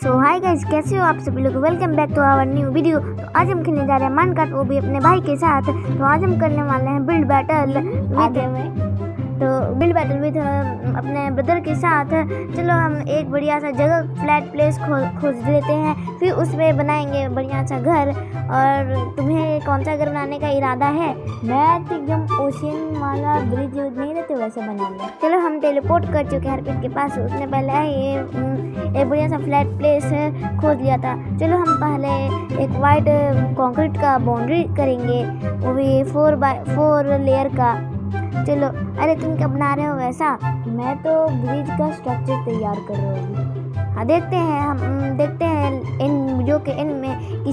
सो hi guys कैसे हो आप सभी लोग? Welcome back to our new video तो आज हम खेलने जा रहे हैं मन कार्ड वो भी अपने भाई के साथ। तो आज हम करने वाले हैं बिल्ड बैटल विद तो बिल्ड बैटल विद अपने ब्रदर के साथ। चलो हम एक बढ़िया सा जगह फ्लैट प्लेस खो, खोज लेते हैं। फिर उसमें बनाएँगे बढ़िया सा घर। और तुम्हें कौन सा घर बनाने का इरादा है? मैं तो एकदम ओशियन वाला ब्रिज रहते वैसे बनाऊँगा। चलो हम टेलीपोर्ट कर चुके हैं हरप्रीत के पास। उसने पहले ये हम्म, एक बढ़िया सा फ्लैट प्लेस खोज लिया था। चलो हम पहले एक वाइट कंक्रीट का बाउंड्री करेंगे। वो भी फोर बाय फोर लेयर का। चलो अरे तुम क्या बना रहे हो वैसा? मैं तो ब्रिज का स्ट्रक्चर तैयार कर रहा हूँ। हाँ देखते हैं हम हम्म, देखते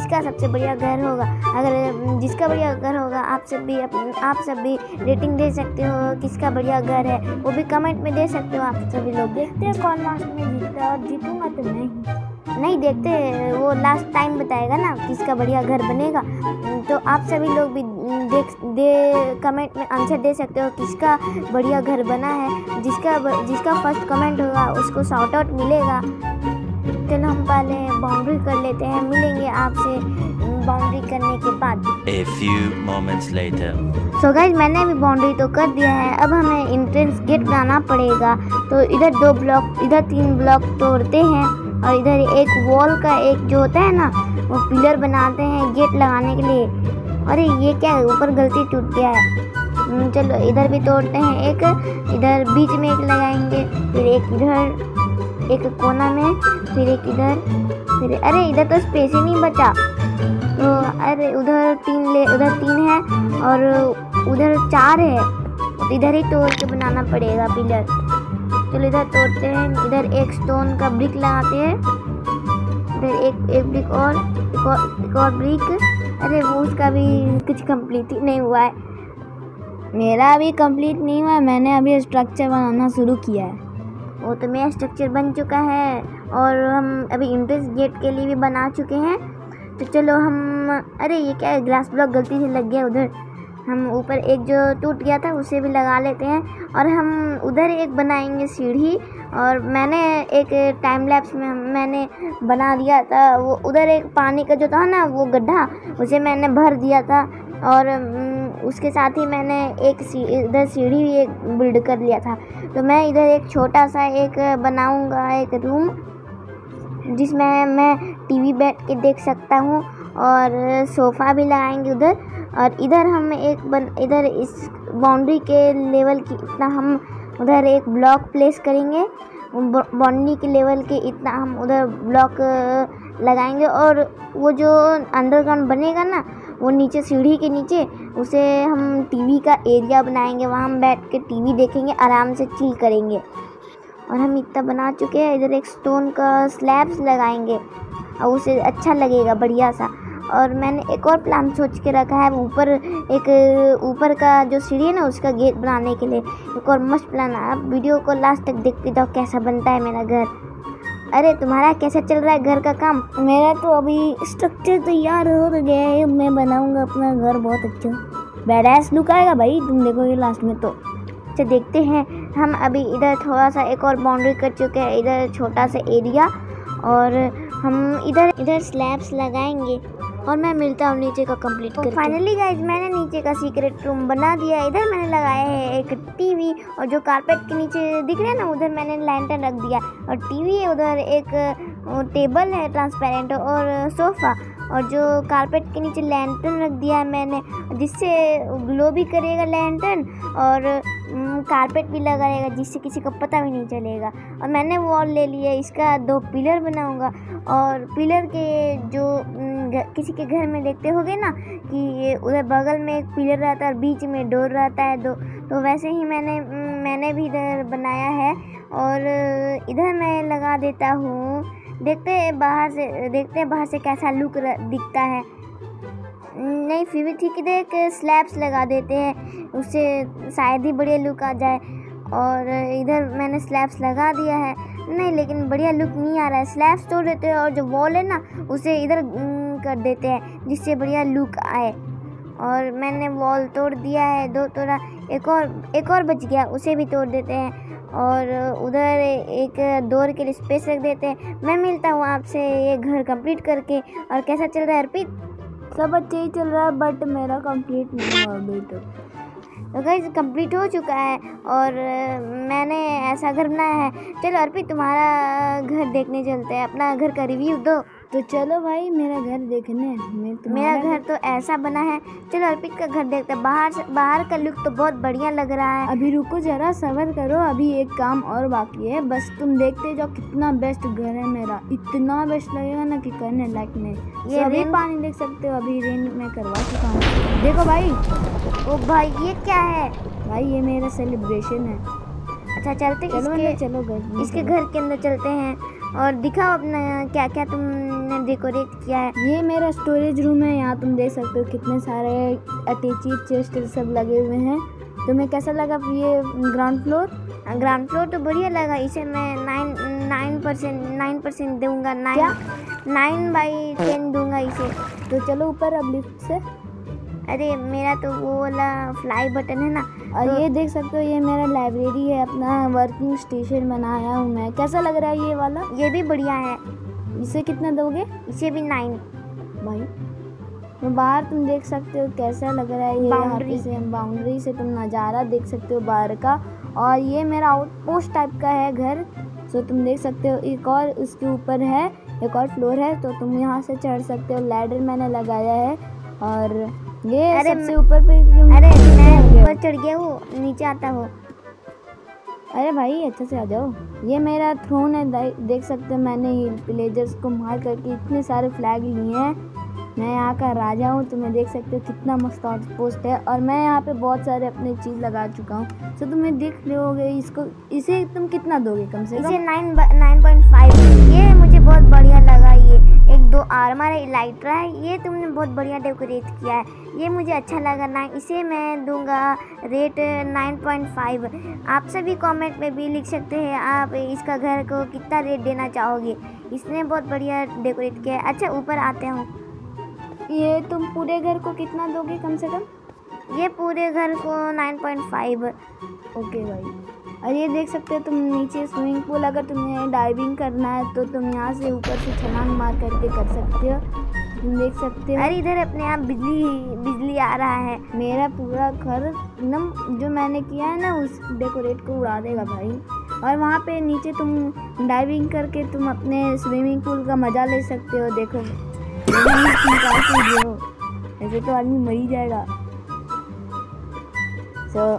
में किसका सबसे बढ़िया घर होगा अगर जिसका बढ़िया घर होगा आप सब भी आप सब भी रेटिंग दे सकते हो किसका बढ़िया घर है वो भी कमेंट में दे सकते हो आप सभी लोग। देखते हैं कौन लास्ट में जीतता है और जीतूँगा तो नहीं। नहीं देखते वो लास्ट टाइम बताएगा ना किसका बढ़िया घर बनेगा। तो आप सभी लोग भी देख दे कमेंट में आंसर दे सकते हो किसका बढ़िया घर बना है जिसका जिसका फ़र्स्ट कमेंट होगा उसको शॉर्ट आउट मिलेगा। चलो हम पहले बाउंड्री कर लेते हैं मिलेंगे आपसे बाउंड्री करने के बाद। A few moments later. So guys मैंने भी बाउंड्री तो कर दिया है अब हमें एंट्रेंस गेट बनाना पड़ेगा। तो इधर दो ब्लॉक इधर तीन ब्लॉक तोड़ते हैं और इधर एक वॉल का एक जो होता है ना वो पिलर बनाते हैं गेट लगाने के लिए। अरे ये क्या है? ऊपर गलती टूट गया है। हम्म, चलो इधर भी तोड़ते हैं एक इधर बीच में एक लगाएँगे फिर एक इधर। एक कोना में, फिर एक इधर, फिर अरे इधर तो स्पेस ही नहीं बचा। तो अरे उधर तीन ले, उधर तीन है और उधर चार है। तो इधर ही तोड़ के बनाना पड़ेगा, पिलर। चलो इधर तोड़ते हैं, इधर एक स्टोन का ब्रिक लगाते हैं। इधर एक एक ब्रिक और, एक और एक और ब्रिक अरे वो उसका भी कुछ कंप्लीट ही नहीं हुआ है। मेरा अभी कंप्लीट नहीं हुआ मैंने अभी स्ट्रक्चर बनाना शुरू किया है। वो तो मेरा स्ट्रक्चर बन चुका है और हम अभी इंट्रेंस गेट के लिए भी बना चुके हैं। तो चलो हम, अरे ये क्या ग्लास ब्लॉक गलती से लग गया उधर। हम ऊपर एक जो टूट गया था, उसे भी लगा लेते हैं। और हम उधर एक बनाएँगे सीढ़ी। और मैंने एक टाइम लैप्स में मैंने बना दिया था। वो उधर एक पानी का जो था ना, वो गड्ढा, उसे मैंने भर दिया था। और उसके साथ ही मैंने एक सी, इधर सीढ़ी भी एक बिल्ड कर लिया था। तो मैं इधर एक छोटा सा एक बनाऊँगा एक रूम जिसमें मैं टीवी बैठ के देख सकता हूँ और सोफ़ा भी लगाएँगे उधर। और इधर हम एक बन, इधर इस बाउंड्री के लेवल की इतना हम उधर एक ब्लॉक प्लेस करेंगे। बाउंड्री के लेवल के इतना हम उधर ब्लॉक लगाएँगे और वो जो अंडरग्राउंड बनेगा ना वो नीचे सीढ़ी के नीचे, उसे हम टीवी का एरिया बनाएँगे, वहाँ हम बैठ के टीवी देखेंगे, आराम से चिल करेंगे। और हम इतना बना चुके हैं, इधर एक स्टोन का स्लैब्स लगाएँगे, और उसे अच्छा लगेगा, बढ़िया सा। और मैंने एक और प्लान सोच के रखा है, ऊपर एक, ऊपर का जो सीढ़ी है ना, उसका गेट बनाने के लिए। एक और मस्त प्लान है। आप वीडियो को लास्ट तक देखते जाओ, कैसा बनता है मेरा घर। अरे, तुम्हारा कैसा चल रहा है घर का काम? मेरा तो अभी स्ट्रक्चर तैयार हो तो गया है। मैं बनाऊँगा अपना घर बहुत अच्छा। बैडास लुक आएगा भाई, तुम देखोगे लास्ट में तो। अच्छा देखते हैं। हम अभी इधर थोड़ा सा एक और बाउंड्री कर चुके हैं। इधर छोटा सा एरिया और हम इधर इधर स्लैब्स लगाएँगे। और मैं मिलता हूँ नीचे का कंप्लीट कर फाइनली गाइज़ मैंने नीचे का सीक्रेट रूम बना दिया। इधर मैंने लगाया है एक टीवी और जो कारपेट के नीचे दिख रहा है ना उधर मैंने लैंटर्न रख दिया। और टीवी है उधर एक टेबल है ट्रांसपेरेंट और सोफ़ा और जो कारपेट के नीचे लैंटर्न रख दिया है मैंने जिससे ग्लो भी करेगा लैंटर्न और कारपेट भी लगा रहेगा जिससे किसी को पता भी नहीं चलेगा। और मैंने वॉल ले लिया इसका दो पिलर बनाऊँगा। और पिलर के जो किसी के घर में देखते होगे ना कि ये उधर बगल में एक पिलर रहता है और बीच में डोर रहता है दो तो वैसे ही मैंने मैंने भी इधर बनाया है और इधर मैं लगा देता हूँ। देखते हैं बाहर से, देखते हैं बाहर से कैसा लुक दिखता है। नहीं, फिर भी ठीक है एक स्लैब्स लगा देते हैं, उससे शायद ही बढ़िया लुक आ जाए। और इधर मैंने स्लैब्स लगा दिया है। नहीं, लेकिन बढ़िया लुक नहीं आ रहा है। स्लैब्स तोड़ देते हैं और जो वॉल है ना, उसे इधर कर देते हैं जिससे बढ़िया लुक आए। और मैंने वॉल तोड़ दिया है दो तोड़ा। एक और एक और बच गया उसे भी तोड़ देते हैं। और उधर एक डोर के लिए स्पेस रख देते हैं। मैं मिलता हूँ आपसे ये घर कंप्लीट करके। और कैसा चल रहा है अर्पित? सब अच्छा ही चल रहा है बट मेरा कंप्लीट नहीं हुआ अभी तक। तो गाइस कंप्लीट हो चुका है। और मैंने ऐसा घर बनाया है। चलो अर्पित तुम्हारा घर देखने चलते हैं। अपना घर का रिव्यू दो। तो चलो भाई मेरा घर देखने। मैं मेरा घर तो ऐसा बना है। चलो अर्पित का घर देखते हैं। बाहर से बाहर का लुक तो बहुत बढ़िया लग रहा है। अभी रुको जरा सबर करो। अभी एक काम और बाकी है। बस तुम देखते जाओ कितना बेस्ट घर है मेरा। इतना बेस्ट लगेगा ना कि करने लायक नहीं। ये ये अभी पानी देख सकते हो। अभी रेन में करवा चुका हूँ। देखो भाई। ओ भाई ये क्या है? भाई ये मेरा सेलिब्रेशन है। अच्छा चलते चलो इसके चलो घर इसके घर। के अंदर चलते हैं। और दिखाओ अपना क्या क्या तुमने डेकोरेट किया है। ये मेरा स्टोरेज रूम है यहाँ तुम देख सकते हो कितने सारे अटैची चेस्ट सब लगे हुए हैं। तुम्हें कैसा लगा ये ग्राउंड फ्लोर ग्राउंड फ्लोर तो बढ़िया लगा इसे मैं nine nine percent nine percent दूँगा नाइन नाइन बाई टेन दूँगा इसे। तो चलो ऊपर अब लिफ्ट से। अरे मेरा तो वो वाला फ्लाई बटन है ना और तो- ये देख सकते हो ये मेरा लाइब्रेरी है अपना वर्किंग स्टेशन बनाया हूँ मैं। कैसा लग रहा है ये वाला? ये भी बढ़िया है। इसे कितना दोगे? इसे भी नाइन भाई तो बाहर तुम देख सकते हो कैसा लग रहा है ये। पे से बाउंड्री से तुम नज़ारा देख सकते हो बाहर का। और ये मेरा आउटपोस्ट टाइप का है घर। सो तुम देख सकते हो एक और उसके ऊपर है एक और फ्लोर है तो तुम यहाँ से चढ़ सकते हो। लैडर मैंने लगाया है और ये अरे सबसे ऊपर पे तुम अरे मैं हो हो। ऊपर चढ़ गया हूँ नीचे आता हूँ। अरे भाई अच्छे से आ जाओ। ये मेरा थ्रोन है देख सकते हो मैंने ये विलेजर्स को मार करके इतने सारे फ्लैग लिए हैं। मैं यहाँ का राजा हूँ तो मैं देख सकते हो कितना मस्त आउटपोस्ट है। और मैं यहाँ पे बहुत सारे अपने चीज़ लगा चुका हूँ। तो तुम्हें देख लोगे इसको इसे तुम कितना दोगे कम से कम? इसे नाइन नाइन पॉइंट फाइव ये मुझे बहुत बढ़िया ये एक दो आर्मर है लाइट्रा है ये तुमने बहुत बढ़िया डेकोरेट किया है। ये मुझे अच्छा लगा ना इसे मैं दूँगा रेट नाइन पॉइंट फाइव आप सभी कमेंट में भी लिख सकते हैं आप इसका घर को कितना रेट देना चाहोगे। इसने बहुत बढ़िया डेकोरेट किया है। अच्छा ऊपर आते हूँ ये तुम पूरे घर को कितना दोगे कम से कम? ये पूरे घर को नाइन पॉइंट फाइव ओके भाई। और ये देख सकते हो तुम नीचे स्विमिंग पूल अगर तुम्हें डाइविंग करना है तो तुम यहाँ से ऊपर से छलांग मार करके कर सकते हो। तुम देख सकते हो। अरे इधर अपने आप बिजली बिजली आ रहा है। मेरा पूरा घर एकदम जो मैंने किया है ना उस डेकोरेट को उड़ा देगा भाई। और वहाँ पे नीचे तुम डाइविंग करके तुम अपने स्विमिंग पूल का मज़ा ले सकते हो देखो। ऐसे तो आदमी मर ही जाएगा। सो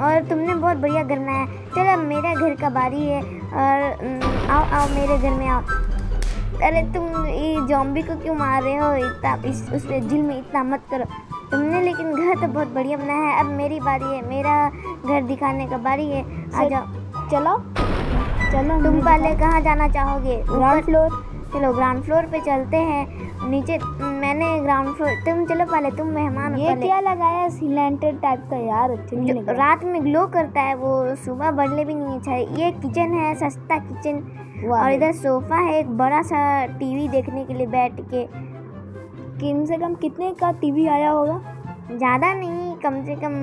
और तुमने बहुत बढ़िया घर बनाया। चलो अब मेरा घर का बारी है और आओ आओ मेरे घर में आओ। अरे तुम ये जॉम्बी को क्यों मार रहे हो? इतना इस उस दिल में इतना मत करो। तुमने लेकिन घर तो बहुत बढ़िया बनाया है। अब मेरी बारी है। मेरा घर दिखाने का बारी है। आ जाओ। चलो। चलो तुम पहले कहाँ जाना चाहोगे? Ground floor. चलो ग्राउंड फ्लोर पे चलते हैं। नीचे मैंने ग्राउंड फ्लोर तुम चलो पहले तुम मेहमान ये क्या लगाया सिलेंडर टाइप का यार अच्छा नहीं रात में ग्लो करता है वो सुबह बढ़ने भी नहीं अच्छा है। ये किचन है सस्ता किचन और इधर सोफा है एक बड़ा सा टीवी देखने के लिए बैठ के। कम से कम कितने का टीवी आया होगा? ज़्यादा नहीं कम से कम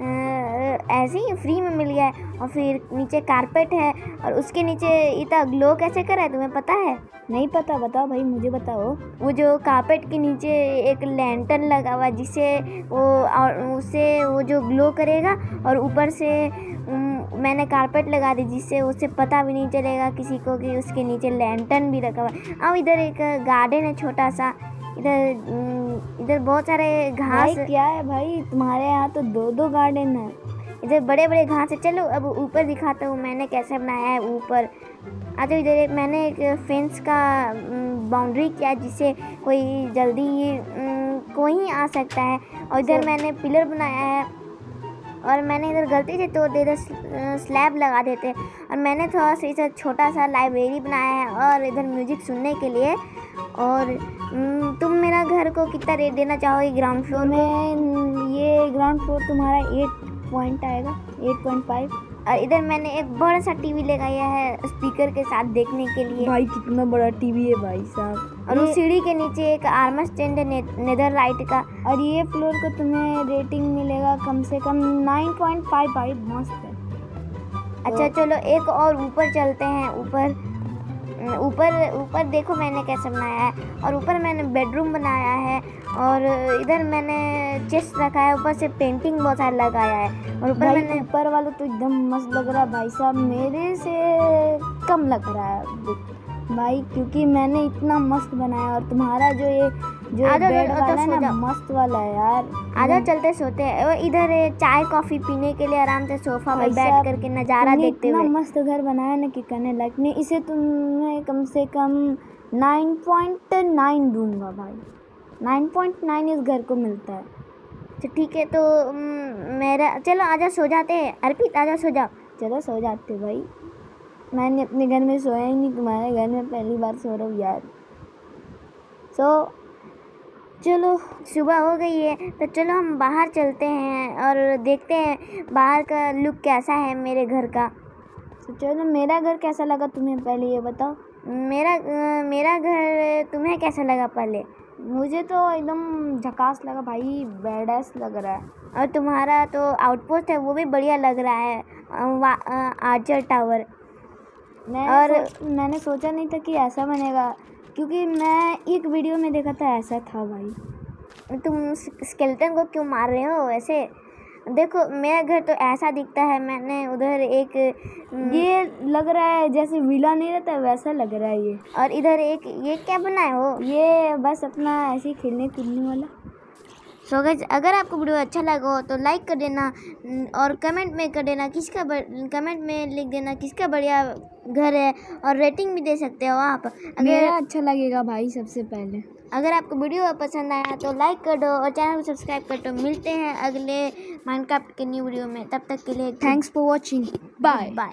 ऐसे ही फ्री में मिल गया है और फिर नीचे कारपेट है और उसके नीचे इतना ग्लो कैसे करा है तुम्हें पता है? नहीं पता बताओ भाई मुझे बताओ। वो जो कारपेट के नीचे एक लैंटन लगा हुआ जिससे वो और उससे वो जो ग्लो करेगा और ऊपर से मैंने कारपेट लगा दी जिससे उसे पता भी नहीं चलेगा किसी को कि उसके नीचे लैंटन भी रखा हुआ है। अब इधर एक गार्डन है छोटा सा। इधर इधर बहुत सारे घास। क्या है भाई? तुम्हारे यहाँ तो दो दो गार्डन है। इधर बड़े बड़े घास है। चलो अब ऊपर दिखाता हूँ मैंने कैसे बनाया है ऊपर। आ जाओ इधर एक मैंने एक फेंस का बाउंड्री किया जिससे कोई जल्दी कोई ही आ सकता है। और इधर मैंने पिलर बनाया है। और मैंने इधर गलती से तोड़ दिया इधर स्लैब लगा देते। और मैंने थोड़ा सा इधर छोटा सा लाइब्रेरी बनाया है और इधर म्यूज़िक सुनने के लिए और तुम मेरा घर को कितना रेट देना चाहोगे ग्राउंड फ्लोर में? ये ग्राउंड फ्लोर तुम्हारा एट पॉइंट आएगा एट पॉइंट फाइव और इधर मैंने एक बड़ा सा टीवी लगाया है स्पीकर के साथ देखने के लिए। भाई कितना बड़ा टीवी है भाई साहब। और उस सीढ़ी के नीचे एक आर्मर स्टैंड है ने, नेदर राइट का। और ये फ्लोर को तुम्हें रेटिंग मिलेगा कम से कम नाइन पॉइंट फाइव भाई मस्त है। अच्छा चलो एक और ऊपर चलते हैं ऊपर। ऊपर ऊपर देखो मैंने कैसे बनाया है। और ऊपर मैंने बेडरूम बनाया है। और इधर मैंने चेस्ट रखा है। ऊपर से पेंटिंग बहुत सारा लगाया है। और ऊपर मैंने ऊपर वाला तो एकदम मस्त लग रहा है भाई साहब। मेरे से कम लग रहा है। भाई क्योंकि मैंने इतना मस्त बनाया। और तुम्हारा जो ये जो आजा बेड वाला है सो ना। मस्त वाला है यार। आधा चलते सोते हैं। और इधर है चाय कॉफ़ी पीने के लिए आराम से सोफा पे भाई बैठ करके नज़ारा देखते हुए। मस्त घर बनाया ना कि कहने लायक नहीं इसे तुमने कम से कम नाइन पॉइंट नाइन दूँगा भाई। नाइन पॉइंट नाइन इस घर को मिलता है। तो ठीक है तो मेरा चलो आजा सो जाते हैं। अर्पित आजा सो जाओ। चलो सो जाते भाई। मैंने अपने घर में सोया ही नहीं तुम्हारे घर में पहली बार सो रहा हूँ यार। सो चलो सुबह हो गई है तो चलो हम बाहर चलते हैं और देखते हैं बाहर का लुक कैसा है मेरे घर का। तो चलो मेरा घर कैसा लगा तुम्हें पहले ये बताओ? मेरा मेरा घर तुम्हें कैसा लगा पहले? मुझे तो एकदम झकास लगा भाई बेडस लग रहा है। और तुम्हारा तो आउटपोस्ट है वो भी बढ़िया लग रहा है आर्चर टावर मैं और- सो, मैंने सोचा नहीं था कि ऐसा बनेगा। क्योंकि मैं एक वीडियो में देखा था ऐसा था भाई। तुम स्केल्टन को क्यों मार रहे हो ऐसे देखो मेरा घर तो ऐसा दिखता है मैंने उधर एक ये लग रहा है जैसे विला नहीं रहता वैसा लग रहा है ये। और इधर एक ये क्या बनाए हो ये बस अपना ऐसे ही खेलने कूदने वाला। सो गाइस अगर आपको वीडियो अच्छा लगा हो तो लाइक कर देना और कमेंट में कर देना किसका कमेंट में लिख देना किसका बढ़िया घर है और रेटिंग भी दे सकते हो आप। अगर मेरा अच्छा लगेगा भाई सबसे पहले। अगर आपको वीडियो पसंद आया तो लाइक कर दो और चैनल को सब्सक्राइब कर दो। मिलते हैं अगले माइनक्राफ्ट के न्यू वीडियो में। तब तक के लिए thanks for watching bye bye